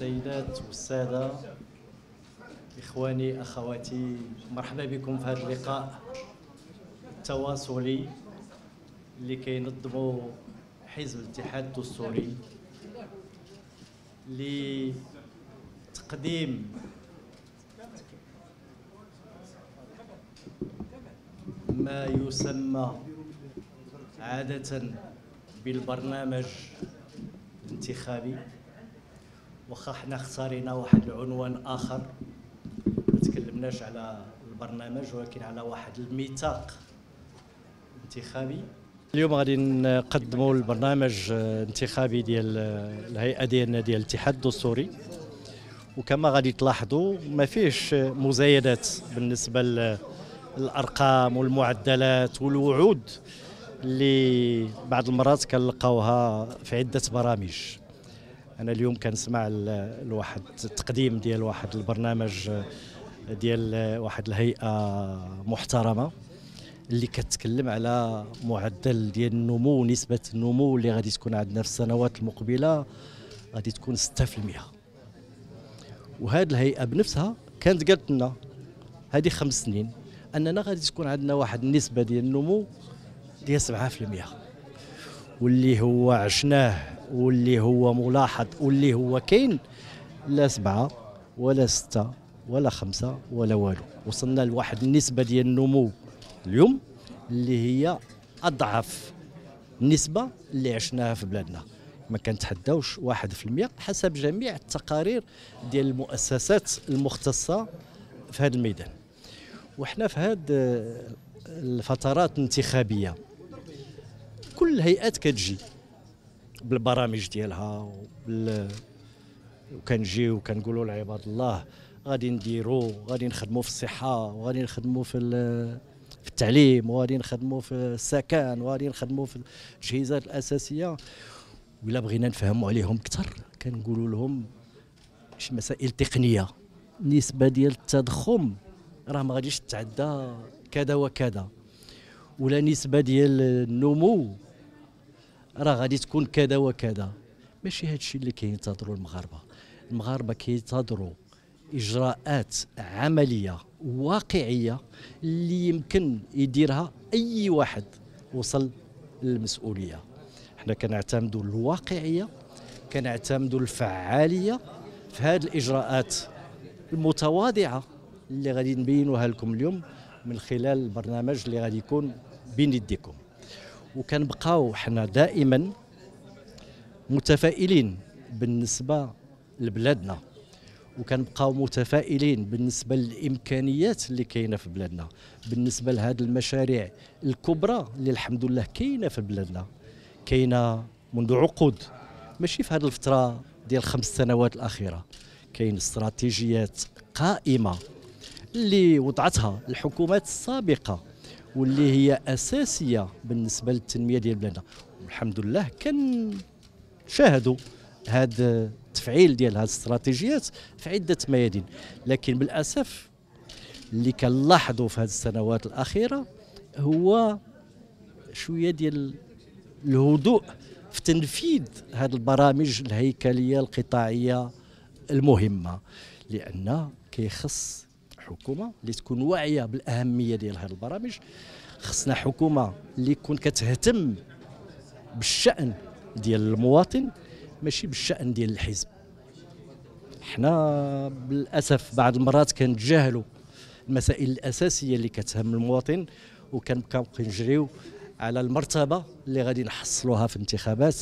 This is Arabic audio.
السيدات والسادة إخواني أخواتي مرحبا بكم في هذا اللقاء التواصلي اللي كينظمو حزب الاتحاد الدستوري لتقديم ما يسمى عادة بالبرنامج الانتخابي. واخا حنا اختارينا واحد العنوان آخر. ما تكلمناش على البرنامج ولكن على واحد الميثاق انتخابي اليوم غادي نقدموا البرنامج الانتخابي ديال الهيئة ديالنا ديال الاتحاد الدستوري. وكما غادي تلاحظوا ما فيهش مزايدات بالنسبة للارقام والمعدلات والوعود اللي بعض المرات كنلقاوها في عدة برامج. أنا اليوم كنسمع لواحد التقديم ديال واحد البرنامج ديال واحد الهيئة محترمة اللي كتكلم على معدل ديال النمو نسبة النمو اللي غادي تكون عندنا في السنوات المقبلة غادي تكون 6% وهذه الهيئة بنفسها كانت قالت لنا هذه خمس سنين أننا غادي تكون عندنا واحد النسبة ديال النمو ديال 7% واللي هو عشناه واللي هو ملاحظ واللي هو كاين. لا سبعة ولا ستة ولا خمسة ولا والو. وصلنا لواحد النسبة ديال النمو اليوم اللي هي أضعف النسبة اللي عشناها في بلادنا. ما كنتحداوش واحد في المئة حسب جميع التقارير ديال المؤسسات المختصة في هذا الميدان. وحنا في هذه الفترات الانتخابية كل الهيئات كتجي. بالبرامج ديالها وبال وكنجيو وكنقولوا لعباد الله غادي نديروا غادي نخدموا في الصحة وغادي نخدموا في في التعليم وغادي نخدموا في السكن وغادي نخدموا في الاجهزه الأساسية. ولا بغينا نفهموا عليهم أكثر كنقولوا لهم شي مسائل تقنية. النسبة ديال التضخم راه ما غاديش تتعدى كذا وكذا. ولا نسبة ديال النمو راه غادي تكون كذا وكذا. ماشي هذا الشيء اللي كينتظروا المغاربة. المغاربة كينتظروا إجراءات عملية واقعية اللي يمكن يديرها أي واحد وصل للمسؤولية. حنا كنعتمدوا الواقعية كنعتمدوا الفعالية في هذه الإجراءات المتواضعة اللي غادي نبينوها لكم اليوم من خلال البرنامج اللي غادي يكون بين يديكم. وكنبقاو حنا دائما متفائلين بالنسبة لبلادنا وكنبقاو متفائلين بالنسبة للإمكانيات اللي كاينة في بلادنا. بالنسبة لهذه المشاريع الكبرى اللي الحمد لله كاينة في بلادنا. كاينة منذ عقود ماشي في هذه الفترة ديال خمس سنوات الأخيرة. كاين استراتيجيات قائمة اللي وضعتها الحكومات السابقة واللي هي أساسية بالنسبة للتنمية ديال بلادنا. والحمد لله كنشاهدوا هذا التفعيل ديال هذه الاستراتيجيات في عدة ميادين. لكن بالأسف اللي كنلاحظوا في هذه السنوات الأخيرة هو شوية ديال الهدوء في تنفيذ هذه البرامج الهيكلية القطاعية المهمة لأن كيخص حكومه اللي تكون واعية بالأهمية ديال هذه البرامج. خصنا حكومة اللي تكون كتهتم بالشأن ديال المواطن ماشي بالشأن ديال الحزب. حنا بالأسف بعض المرات كنتجاهلوا المسائل الأساسية اللي كتهم المواطن وكنبقاو كنجريو على المرتبة اللي غادي نحصلوها في الانتخابات